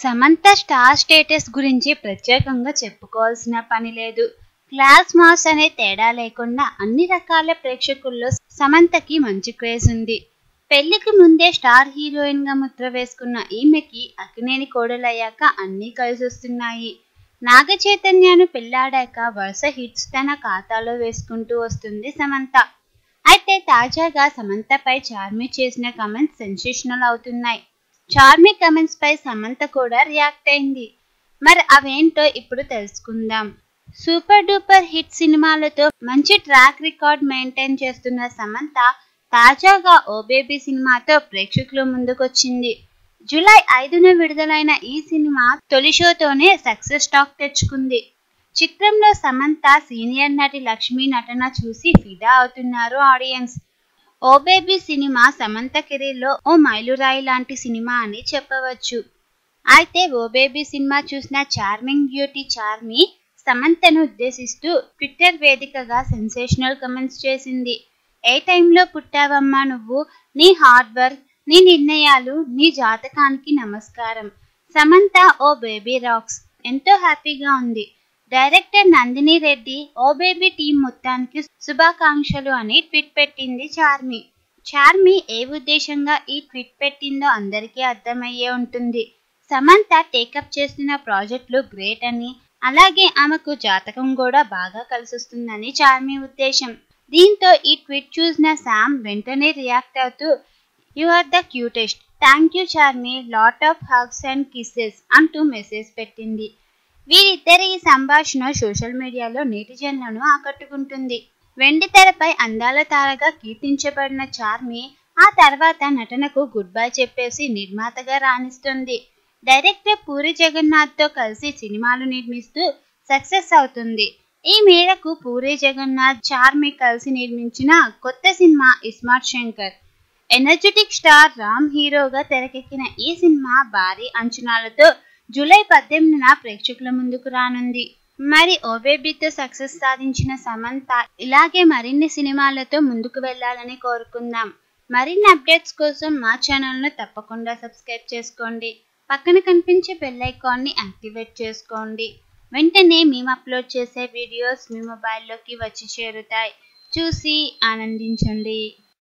Samantha star status గురించి ప్రత్యేకంగా చెప్పుకోవాల్సిన పని లేదు. క్లాస్ మాస్ అనే తేడా లేకుండా అన్ని రకాల ప్రేక్షకుల్లో సమంతకి మంచి క్రేజ్ ఉంది. పెళ్ళికి ముందే స్టార్ హీరోయిన్గా ముద్ర వేసుకున్న ఈమెకి అక్కినేని కోడలయ్యాక అన్నీ కలిసొస్తున్నాయి. నాగ చైతన్యను పెళ్ళాడాక వరుస హిట్స్ తన ఖాతాలో వేసుకుంటూ వస్తుంది సమంత. అయితే తాజాగా సమంతపై చార్మి చేసిన కమెంట్స్ సెన్సేషనల్ అవుతున్నాయి. చార్మి కమెంట్స్ పై సమంత కూడా రియాక్ట్ అయింది. మరి అవేంటో ఇప్పుడు తెలుసుకుందాం. సూపర్ డూపర్ హిట్ సినిమాలతో మంచి ట్రాక్ రికార్డ్ మెయింటైన్ చేస్తున్న సమంత తాజాగా ఓ బేబీ సినిమాతో ప్రేక్షకుల ముందుకొచ్చింది. జూలై ఐదున విడుదలైన ఈ సినిమా తొలి షోతోనే సక్సెస్ టాక్ తెచ్చుకుంది. చిత్రంలో సమంత సీనియర్ నటి లక్ష్మి నటన చూసి ఫిదా అవుతున్నారు audience oh baby cinema Samantha కెరీర్లో ఓ మైలురాయి లాంటి సినిమా అని చెప్పవచ్చు. అయితే ఓ బేబీ సినిమా చూసిన చార్మింగ్ బ్యూటీ చార్మి సమంతను ఉద్దేశిస్తూ ట్విట్టర్ వేదికగా సెన్సేషనల్ కమెంట్స్ చేసింది. ఏ టైంలో పుట్టావమ్మా నువ్వు? నీ హార్డ్ వర్క్ నీ నిర్ణయాలు నీ జాతకానికి నమస్కారం. Samantha oh baby rocks. ఎంతో హ్యాపీగా ఉంది. Director Nandini Reddy oh baby team మొత్తానికి శుభాకాంక్షలు అని ట్వీట్ పెట్టింది చార్మి. చార్మి ఏ ఉద్దేశంగా ఈ ట్వీట్ పెట్టిందో అందరికీ అర్థమయ్యే ఉంటుంది. సమంత టేకప్ చేస్తున్న ప్రాజెక్టులు గ్రేట్ అని అలాగే ఆమెకు జాతకం కూడా బాగా కలిసొస్తుందని చార్మి ఉద్దేశం. దీంతో ఈ ట్వీట్ చూసిన శామ్ వెంటనే రియాక్ట్ అవుతూ you are the cutest. Thank you Charmi. Lot of hugs and kisses అంటూ మెసేజ్ పెట్టింది. వీరిద్దరి ఈ సంభాషణ సోషల్ మీడియాలో నెటిజన్లను ఆకట్టుకుంటుంది. వెండి తెరపై అందాల తారగా కీర్తించబడిన చార్మి ఆ తర్వాత నటనకు గుడ్ బై చెప్పేసి నిర్మాతగా రాణిస్తుంది. డైరెక్టర్ పూరి జగన్నాథ్తో కలిసి సినిమాలు నిర్మిస్తూ సక్సెస్ అవుతుంది. ఈ మేరకు పూరి జగన్నాథ్ చార్మి కలిసి నిర్మించిన కొత్త cinema ismart Shankar. Energetic star Ram హీరోగా తెరకెక్కిన ఈ సినిమా భారీ అంచనాలతో జూలై పద్దెనిమిదిన ప్రేక్షకుల ముందుకు రానుంది. మరి ఓబేబీతో సక్సెస్ సాధించిన సమంత ఇలాగే మరిన్ని సినిమాలతో ముందుకు వెళ్ళాలని కోరుకుందాం. మరిన్ని అప్డేట్స్ కోసం మా ఛానల్ను తప్పకుండా సబ్స్క్రైబ్ చేసుకోండి. పక్కన కనిపించే బెల్లైకాన్ని యాక్టివేట్ చేసుకోండి. వెంటనే మేము అప్లోడ్ చేసే వీడియోస్ మీ మొబైల్లోకి వచ్చి చేరుతాయి. చూసి ఆనందించండి.